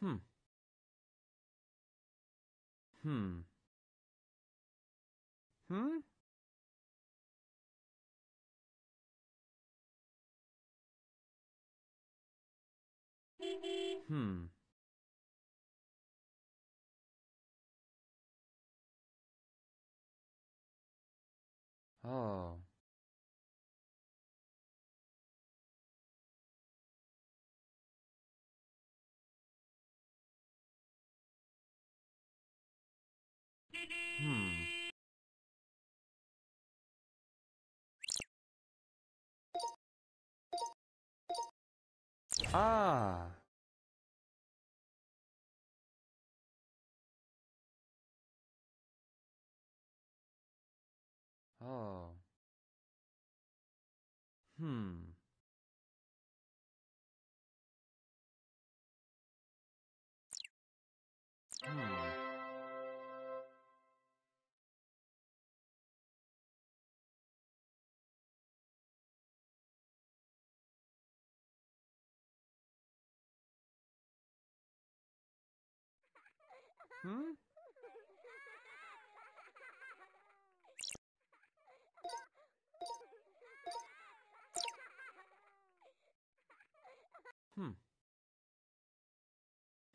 Hmm. Hmm. Hmm? Hmm. Oh. Hmm. Ah. Oh. Hmm. Hmm?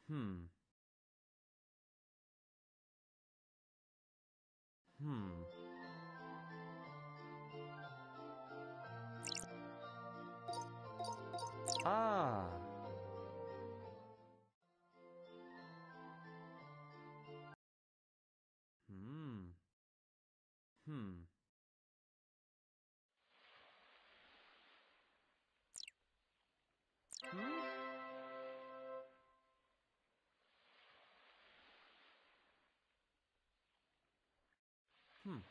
Hmm. Hmm. Ah. Hmm.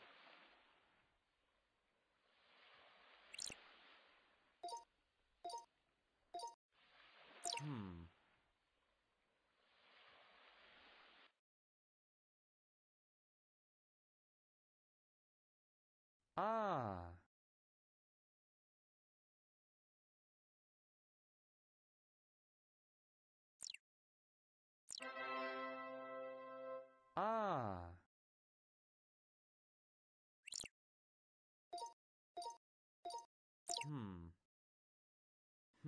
h Ah.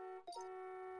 Thank you.